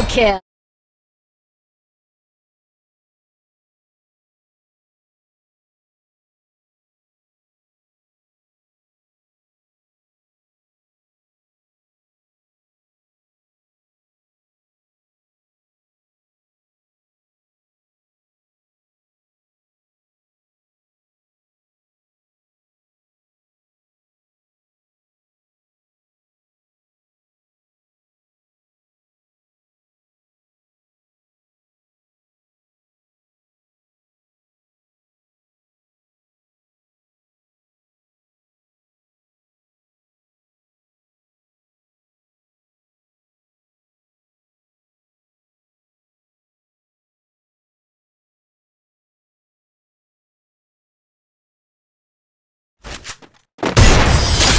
Double kill.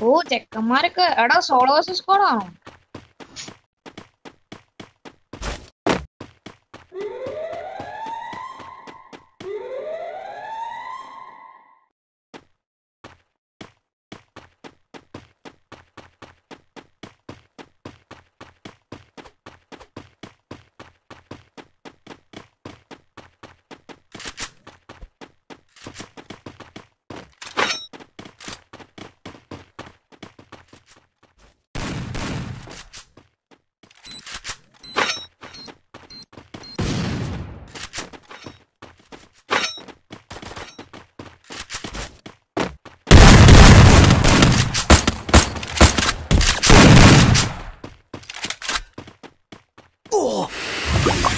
ഓ ചെക്കന്മാരൊക്കെ എടാ solo versus സ്ക്വാഡാണോ Go, go, go!